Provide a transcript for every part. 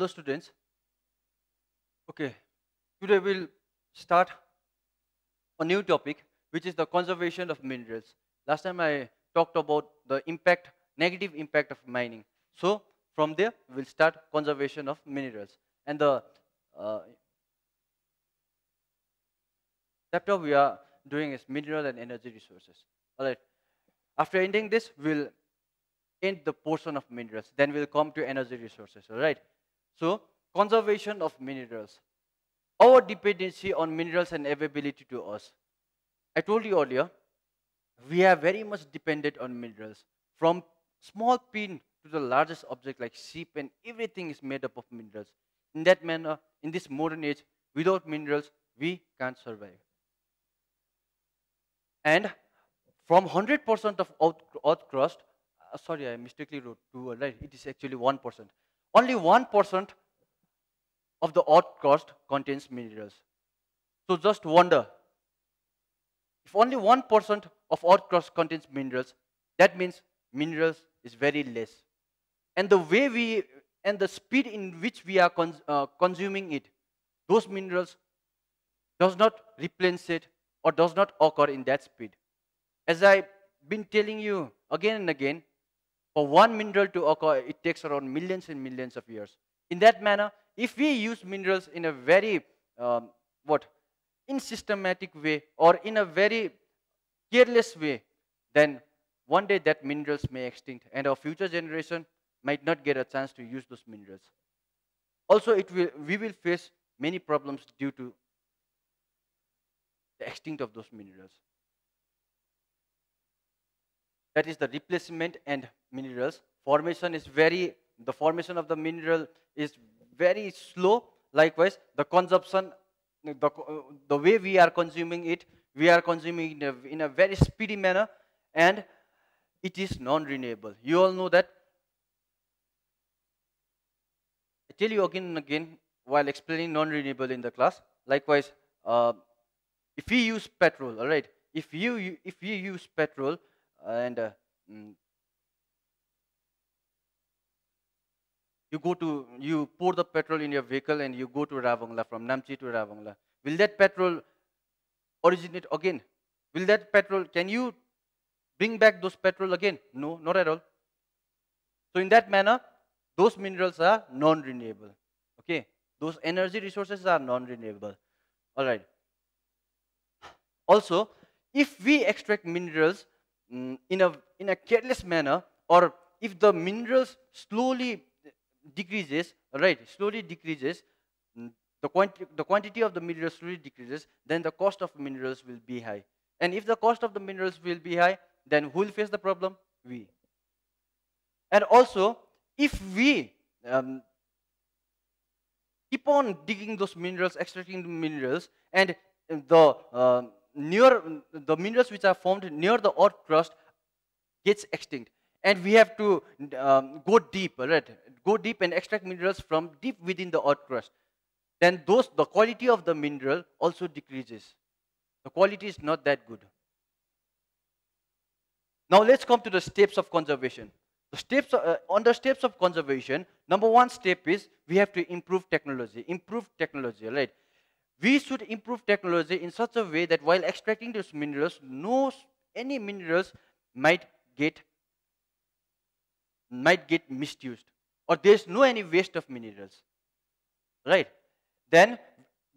Hello students. Okay, today we'll start a new topic which is the conservation of minerals. Last time I talked about the impact, negative impact of mining. So from there we'll start conservation of minerals. And the uh, chapter we are doing is mineral and energy resources. Alright. After ending this, we'll end the portion of minerals. Then we'll come to energy resources. Alright. So conservation of minerals. Our dependency on minerals and availability to us. I told you earlier, we are very much dependent on minerals. From small pin to the largest object like ship and everything is made up of minerals. In that manner, in this modern age, without minerals, we can't survive. And from 100% of earth crust, uh, sorry, I mistakenly wrote 2, right? It is actually 1%. Only 1% of the earth crust contains minerals. So just wonder, if only 1% of earth crust contains minerals, that means minerals is very less. And the way we, and the speed in which we are cons uh, consuming it, those minerals does not replenish it or does not occur in that speed. As I've been telling you again and again, for one mineral to occur, it takes around millions and millions of years. In that manner, if we use minerals in a very, um, what, systematic way or in a very careless way, then one day that minerals may extinct and our future generation might not get a chance to use those minerals. Also, it will, we will face many problems due to the extinct of those minerals. That is the replacement and minerals. Formation is very, the formation of the mineral is very slow. Likewise, the consumption, the, the way we are consuming it, we are consuming in a, in a very speedy manner and it is non-renewable. You all know that. I tell you again and again while explaining non-renewable in the class. Likewise, uh, if we use petrol, all right, if you if you use petrol and uh, mm, you go to you pour the petrol in your vehicle and you go to Ravangla from Namchi to Ravangla, will that petrol originate again? Will that petrol can you bring back those petrol again? No, not at all. So in that manner, those minerals are non-renewable. Okay, those energy resources are non-renewable. All right. Also, if we extract minerals mm, in, a, in a careless manner, or if the minerals slowly decreases, right, slowly decreases, mm, the, quanti the quantity of the minerals slowly decreases, then the cost of minerals will be high. And if the cost of the minerals will be high, then who will face the problem? We. And also, if we um, keep on digging those minerals, extracting the minerals, and the uh, near the minerals which are formed near the earth crust gets extinct. And we have to um, go deep right? Go deep and extract minerals from deep within the earth crust. Then those the quality of the mineral also decreases. The quality is not that good. Now let's come to the steps of conservation. The steps uh, on the steps of conservation number one step is we have to improve technology. Improve technology right we should improve technology in such a way that while extracting those minerals, no any minerals might get might get misused. Or there's no any waste of minerals. Right? Then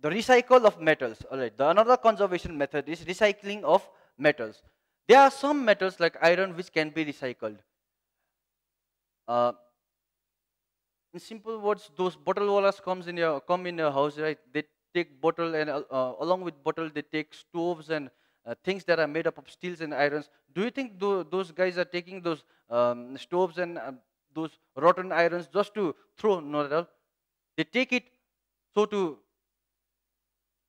the recycle of metals. All right the another conservation method is recycling of metals. There are some metals like iron which can be recycled. Uh, in simple words those bottle wallahs comes in your come in your house right? They take bottle and uh, uh, along with bottle they take stoves and uh, things that are made up of steels and irons. Do you think th those guys are taking those um, stoves and uh, those rotten irons just to throw? No, at all. They take it so to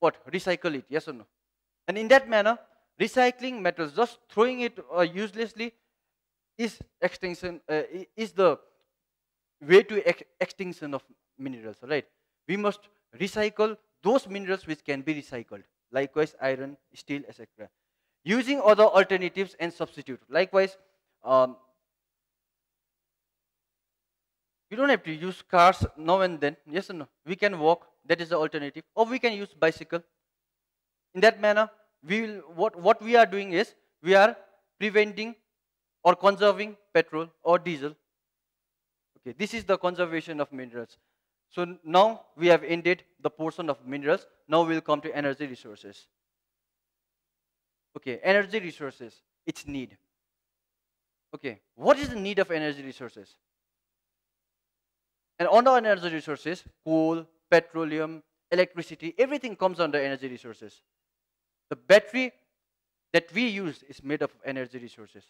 what? Recycle it, yes or no? And in that manner, recycling metals, just throwing it uh, uselessly is extinction, uh, is the way to ex extinction of minerals, right? We must recycle those minerals which can be recycled. Likewise, iron, steel, etc. Using other alternatives and substitute. Likewise, um, You don't have to use cars now and then. Yes or no? We can walk. That is the alternative. Or we can use bicycle. In that manner, we will, what, what we are doing is we are preventing or conserving petrol or diesel. Okay, this is the conservation of minerals. So now we have ended the portion of minerals. Now we'll come to energy resources. Okay, energy resources, its need. Okay, what is the need of energy resources? And the energy resources, coal, petroleum, electricity, everything comes under energy resources. The battery that we use is made up of energy resources.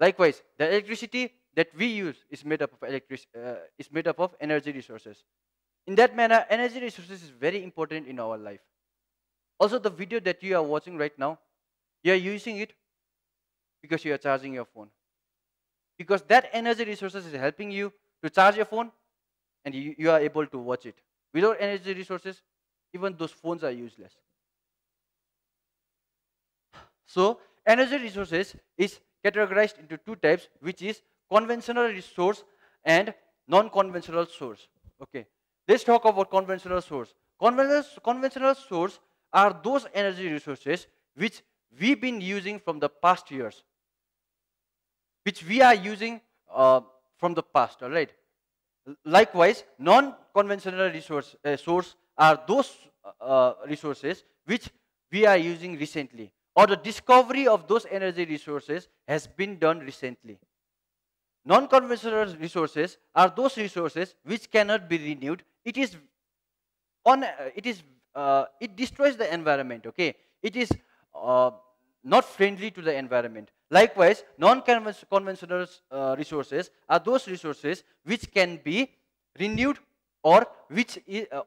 Likewise, the electricity that we use is made up of electric, uh, is made up of energy resources. In that manner, energy resources is very important in our life. Also, the video that you are watching right now, you are using it because you are charging your phone. Because that energy resources is helping you to charge your phone and you, you are able to watch it. Without energy resources, even those phones are useless. So, energy resources is categorized into two types, which is conventional resource and non-conventional source. Okay, let's talk about conventional source. Conventional, conventional source are those energy resources which we've been using from the past years, which we are using uh, from the past, all right? Likewise, non-conventional resource uh, source are those uh, resources which we are using recently or the discovery of those energy resources has been done recently. Non-conventional resources are those resources which cannot be renewed. It is on. Uh, it is. Uh, it destroys the environment. Okay. It is uh, not friendly to the environment. Likewise, non-conventional uh, resources are those resources which can be renewed or which is, uh,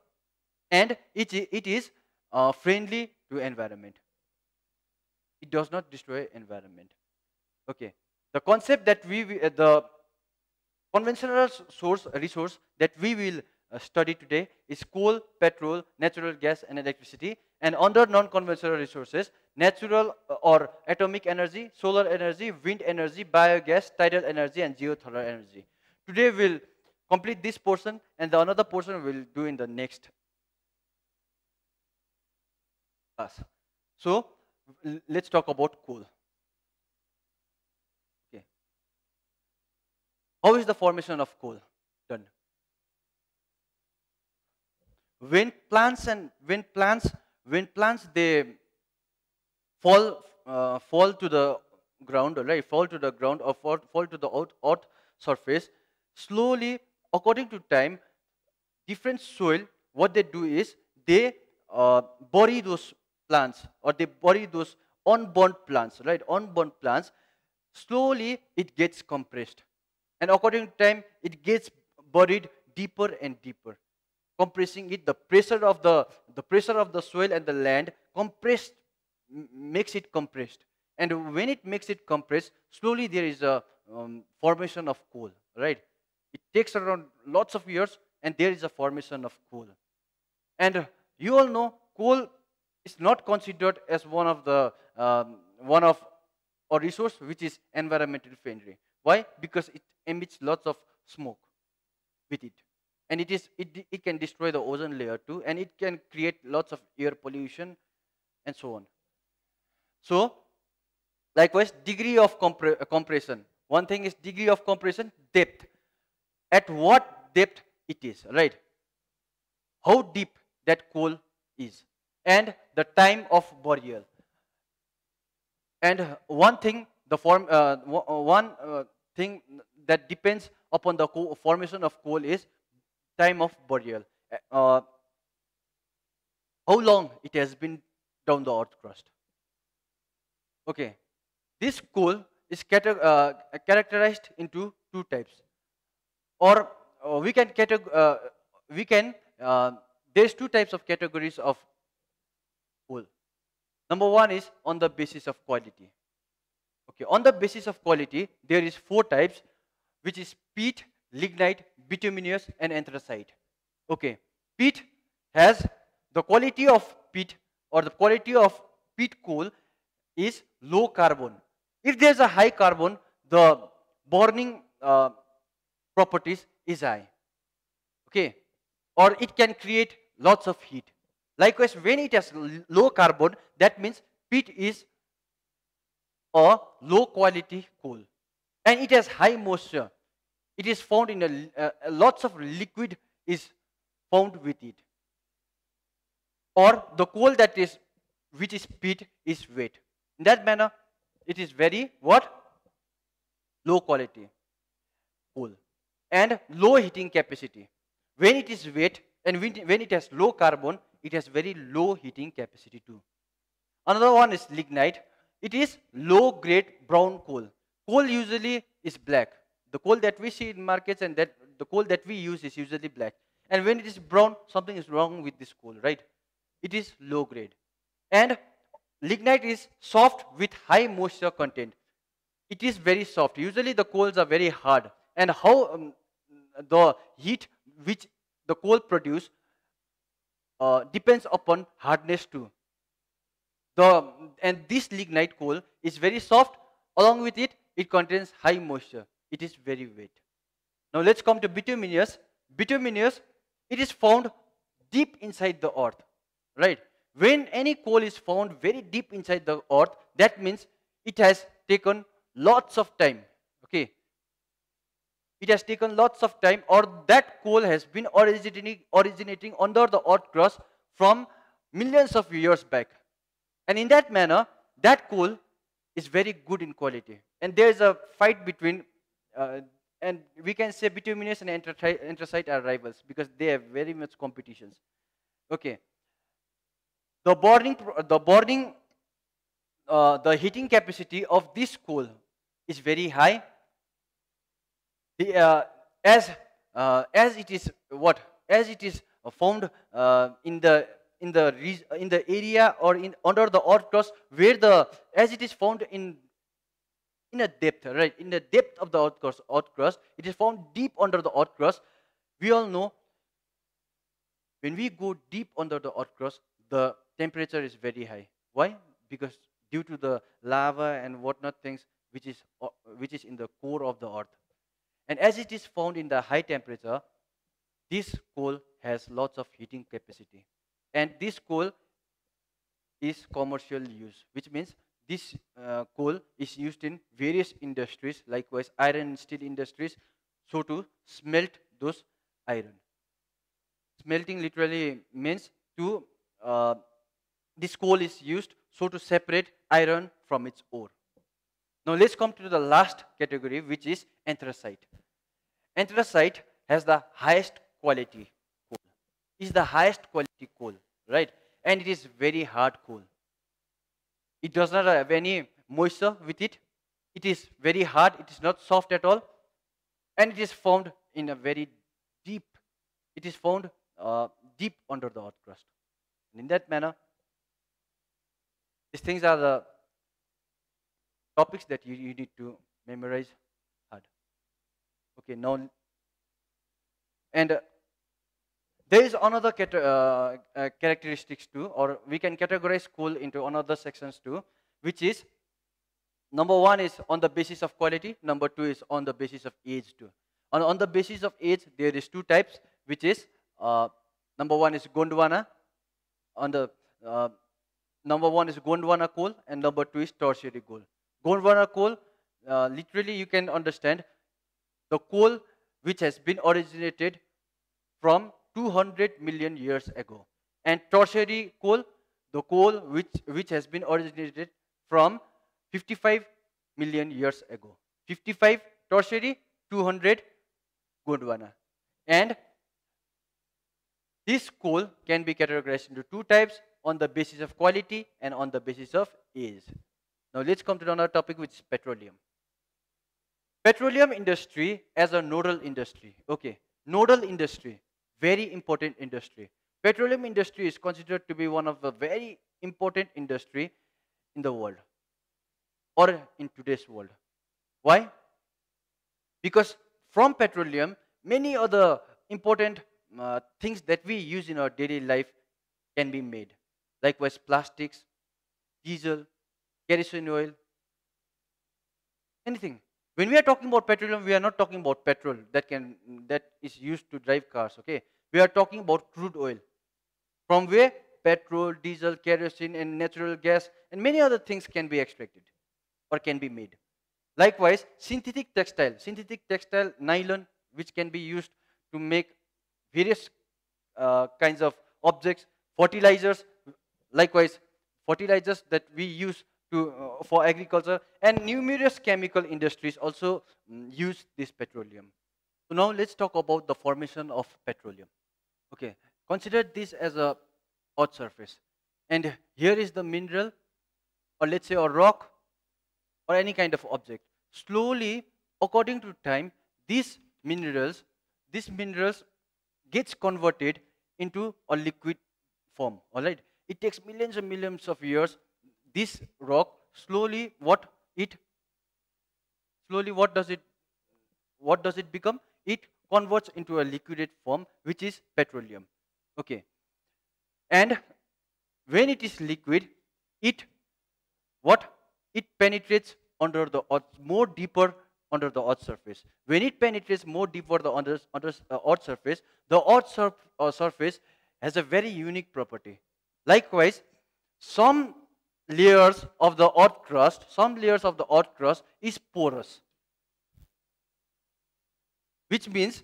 and it, it is uh, friendly to environment. It does not destroy environment. Okay. The concept that we, uh, the conventional source resource that we will uh, study today is coal, petrol, natural gas, and electricity. And under non-conventional resources, natural uh, or atomic energy, solar energy, wind energy, biogas, tidal energy, and geothermal energy. Today we'll complete this portion, and the another portion we'll do in the next class. So let's talk about coal. How is the formation of coal done? when plants and when plants when plants they fall uh, fall to the ground right? Fall to the ground or fall, fall to the out surface. Slowly according to time different soil what they do is they uh, bury those plants or they bury those unborn plants right? Unborn plants slowly it gets compressed and according to time it gets buried deeper and deeper compressing it, the pressure of the, the pressure of the soil and the land compressed, makes it compressed. And when it makes it compressed, slowly there is a um, formation of coal, right? It takes around lots of years and there is a formation of coal. And you all know coal is not considered as one of the, um, one of, a resource which is environmentally friendly. Why? Because it emits lots of smoke with it. And it is it, it can destroy the ozone layer too and it can create lots of air pollution and so on. So likewise degree of compre uh, compression. One thing is degree of compression depth. At what depth it is right? How deep that coal is. And the time of burial. And one thing the form uh, one uh, thing that depends upon the formation of coal is time of burial. Uh, how long it has been down the earth crust. Okay, this coal is uh, characterized into two types, or uh, we can uh, we can uh, there's two types of categories of coal. Number one is on the basis of quality. Okay, on the basis of quality, there is four types, which is peat, lignite, bituminous, and anthracite. Okay, peat has the quality of peat or the quality of peat coal is low carbon. If there's a high carbon, the burning uh, properties is high. Okay. Or it can create lots of heat. Likewise, when it has low carbon, that means peat is a low quality coal. And it has high moisture. It is found in a, uh, lots of liquid is found with it. Or the coal that is, which is peat is wet. In that manner, it is very what? Low quality coal and low heating capacity. When it is wet and when it has low carbon, it has very low heating capacity too. Another one is lignite. It is low grade brown coal. Coal usually is black. The coal that we see in markets and that the coal that we use is usually black. And when it is brown, something is wrong with this coal, right? It is low grade. And lignite is soft with high moisture content. It is very soft. Usually the coals are very hard. And how um, the heat which the coal produce uh, depends upon hardness too. The, and this lignite coal is very soft. Along with it, it contains high moisture. It is very wet. Now let's come to bituminous. Bituminous, it is found deep inside the earth, right? When any coal is found very deep inside the earth, that means it has taken lots of time, okay? It has taken lots of time or that coal has been originating, originating under the earth crust from millions of years back. And in that manner, that coal is very good in quality. And there is a fight between, uh, and we can say bituminous and anthracite are rivals because they have very much competitions. Okay. The burning, the burning, uh, the heating capacity of this coal is very high. The, uh, as uh, as it is what as it is found uh, in the in the in the area or in under the earth crust where the as it is found in in a depth right? In the depth of the earth crust, earth crust it is found deep under the earth crust we all know when we go deep under the earth crust the temperature is very high. Why? Because due to the lava and whatnot things which is uh, which is in the core of the earth. And as it is found in the high temperature this coal has lots of heating capacity and this coal is commercial use, which means this uh, coal is used in various industries, likewise iron and steel industries, so to smelt those iron. Smelting literally means to, uh, this coal is used so to separate iron from its ore. Now let's come to the last category, which is anthracite. Anthracite has the highest quality is the highest quality coal, right? And it is very hard coal. It does not have any moisture with it. It is very hard. It is not soft at all. And it is found in a very deep, it is found uh, deep under the earth crust. And in that manner, these things are the topics that you, you need to memorize hard. Okay, now, and uh, there is another uh, uh, characteristics too, or we can categorize coal into another sections too, which is number one is on the basis of quality, number two is on the basis of age too. On, on the basis of age, there is two types, which is uh, number one is Gondwana, on the uh, number one is Gondwana coal, and number two is tertiary coal. Gondwana coal, uh, literally you can understand the coal which has been originated from 200 million years ago. And tertiary coal, the coal which, which has been originated from 55 million years ago. 55 tertiary, 200 Gondwana. And this coal can be categorized into two types on the basis of quality and on the basis of age. Now let's come to another topic which is petroleum. Petroleum industry as a nodal industry. Okay, nodal industry very important industry. Petroleum industry is considered to be one of the very important industry in the world or in today's world. Why? Because from petroleum, many other important uh, things that we use in our daily life can be made. Likewise, plastics, diesel, kerosene oil, anything. When we are talking about petroleum, we are not talking about petrol that can that is used to drive cars. Okay, we are talking about crude oil. From where petrol, diesel, kerosene, and natural gas, and many other things can be extracted or can be made. Likewise, synthetic textile, synthetic textile nylon, which can be used to make various uh, kinds of objects, fertilizers, likewise, fertilizers that we use to, uh, for agriculture, and numerous chemical industries also um, use this petroleum. So now let's talk about the formation of petroleum. Okay, consider this as a earth surface. And here is the mineral, or let's say a rock, or any kind of object. Slowly, according to time, these minerals, these minerals gets converted into a liquid form. All right. It takes millions and millions of years. This rock slowly, what it slowly, what does it, what does it become? It converts into a liquid form, which is petroleum. Okay. And when it is liquid, it what? It penetrates under the earth, more deeper under the earth surface. When it penetrates more deeper the under, under uh, earth surface, the earth uh, surface has a very unique property. Likewise, some layers of the earth crust, some layers of the earth crust is porous. Which means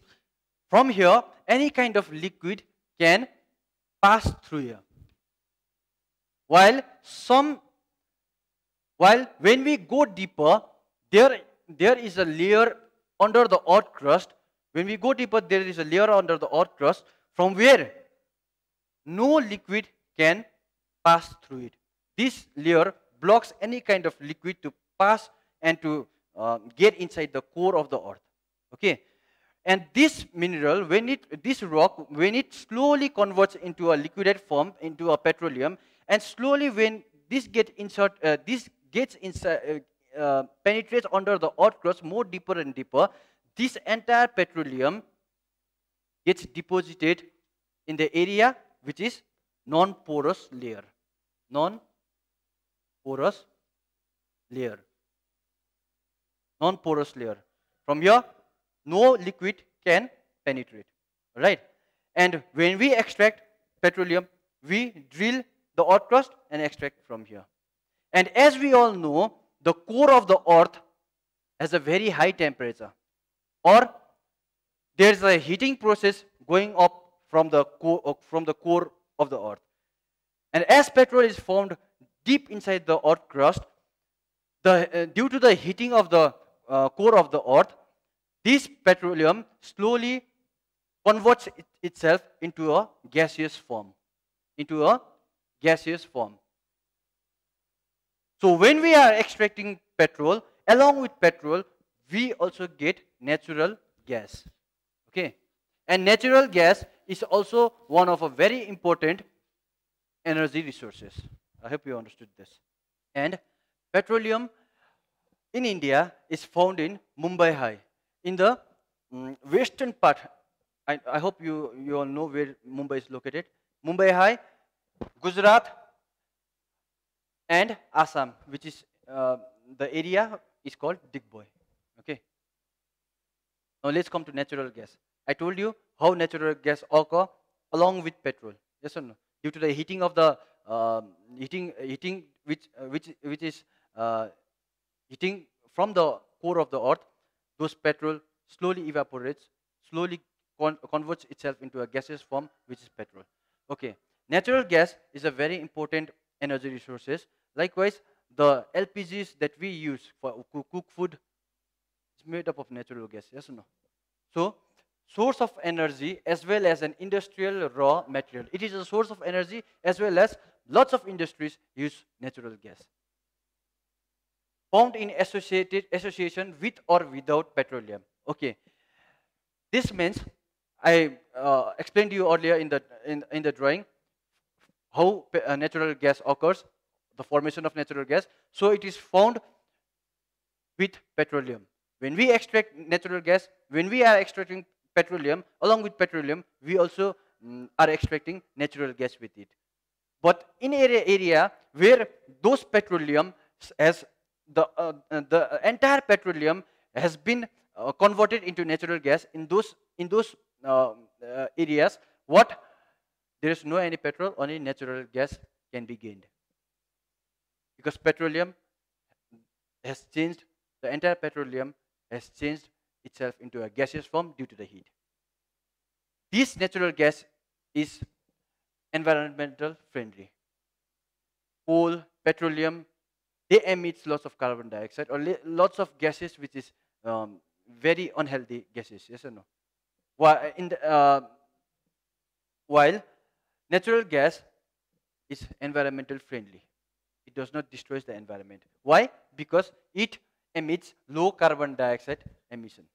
from here, any kind of liquid can pass through here. While some, while when we go deeper, there, there is a layer under the earth crust. When we go deeper, there is a layer under the earth crust from where no liquid can pass through it. This layer blocks any kind of liquid to pass and to uh, get inside the core of the earth. Okay. And this mineral, when it, this rock, when it slowly converts into a liquid form, into a petroleum, and slowly when this get insert, uh, this gets inside, uh, uh, penetrates under the earth crust more deeper and deeper, this entire petroleum gets deposited in the area which is non-porous layer. Non-porous layer. Non-porous layer. From here, no liquid can penetrate. Right? And when we extract petroleum, we drill the earth crust and extract from here. And as we all know, the core of the earth has a very high temperature. Or there is a heating process going up from the, core, from the core of the earth. And as petrol is formed deep inside the earth crust, the, uh, due to the heating of the uh, core of the earth, this petroleum slowly converts it itself into a gaseous form. Into a gaseous form. So when we are extracting petrol, along with petrol, we also get natural gas. Okay. And natural gas is also one of a very important energy resources. I hope you understood this. And petroleum in India is found in Mumbai High. In the um, western part, I, I hope you, you all know where Mumbai is located. Mumbai High, Gujarat, and Assam, which is uh, the area is called Digboi. Okay. Now let's come to natural gas. I told you how natural gas occur along with petrol. Yes or no? Due to the heating of the uh, heating, heating which uh, which which is uh, heating from the core of the earth, those petrol slowly evaporates, slowly con converts itself into a gaseous form, which is petrol. Okay, natural gas is a very important energy resources. Likewise, the LPGs that we use for cook food is made up of natural gas. Yes or no? So source of energy as well as an industrial raw material. It is a source of energy as well as lots of industries use natural gas. Found in associated association with or without petroleum. Okay. This means I uh, explained to you earlier in the in, in the drawing how uh, natural gas occurs, the formation of natural gas. So it is found with petroleum. When we extract natural gas, when we are extracting petroleum, along with petroleum, we also mm, are extracting natural gas with it. But in area area where those petroleum as the uh, uh, the entire petroleum has been uh, converted into natural gas in those in those uh, uh, areas what? There is no any petrol only natural gas can be gained. Because petroleum has changed the entire petroleum has changed itself into a gaseous form due to the heat. This natural gas is environmental friendly coal petroleum they emit lots of carbon dioxide or lots of gases which is um, very unhealthy gases, yes or no? While, the, uh, while natural gas is environmental friendly. It does not destroy the environment. Why? Because it emits low carbon dioxide emission.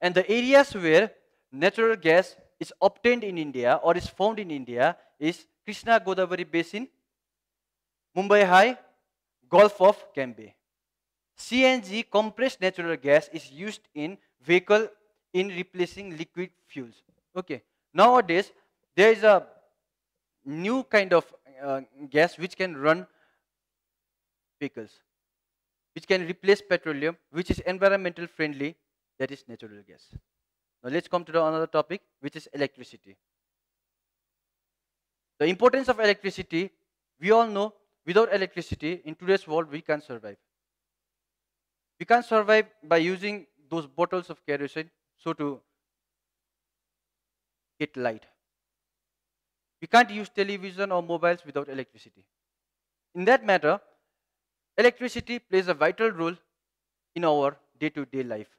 And the areas where natural gas is obtained in India or is found in India is Krishna Godavari Basin, Mumbai High, Gulf of Cambay. CNG, compressed natural gas, is used in vehicle in replacing liquid fuels. Okay. Nowadays, there is a new kind of uh, gas which can run vehicles, which can replace petroleum, which is environmental friendly, that is natural gas. Now let's come to the another topic, which is electricity. The importance of electricity, we all know, without electricity, in today's world, we can't survive. We can't survive by using those bottles of kerosene so to get light. We can't use television or mobiles without electricity. In that matter, electricity plays a vital role in our day-to-day -day life.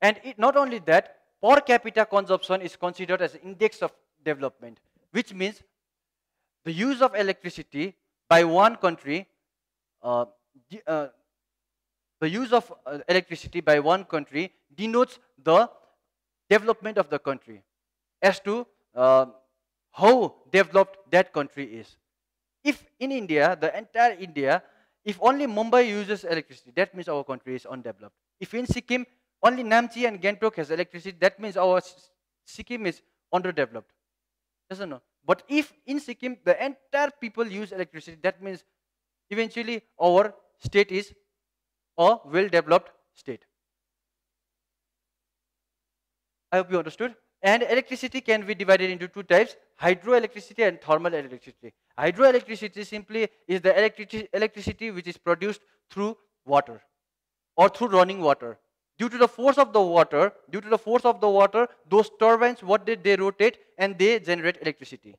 And it, not only that, per capita consumption is considered as index of development, which means the use of electricity by one country uh, uh, the use of uh, electricity by one country denotes the development of the country as to uh, how developed that country is. If in India, the entire India, if only Mumbai uses electricity, that means our country is undeveloped. If in Sikkim, only Namchi and Gangtok has electricity, that means our Sikkim is underdeveloped. Doesn't know. But if in Sikkim, the entire people use electricity, that means eventually our state is a well-developed state. I hope you understood. And electricity can be divided into two types, hydroelectricity and thermal electricity. Hydroelectricity simply is the electric electricity which is produced through water or through running water. Due to the force of the water, due to the force of the water, those turbines, what did they rotate and they generate electricity.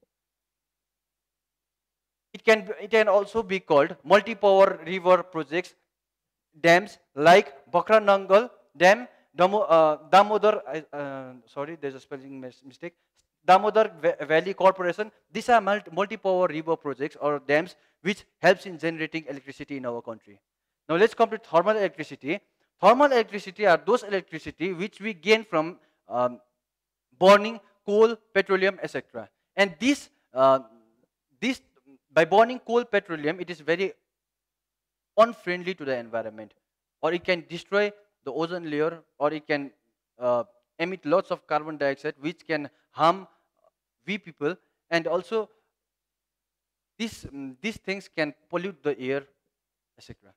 It can, it can also be called multi-power river projects dams like Bhakra Nangal Dam, Damo, uh, Damodar, uh, sorry, there's a spelling mistake, Damodar Valley Corporation. These are multi-power river projects or dams which helps in generating electricity in our country. Now let's come to thermal electricity. Thermal electricity are those electricity which we gain from um, burning coal, petroleum, etc. And this, uh, this, by burning coal, petroleum, it is very unfriendly to the environment. Or it can destroy the ozone layer or it can uh, emit lots of carbon dioxide which can harm we people. And also this, um, these things can pollute the air etc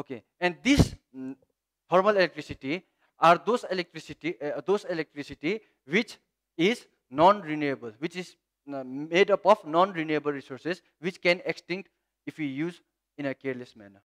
okay. And this um, thermal electricity are those electricity uh, those electricity which is non-renewable which is uh, made up of non-renewable resources which can extinct if we use in a careless manner.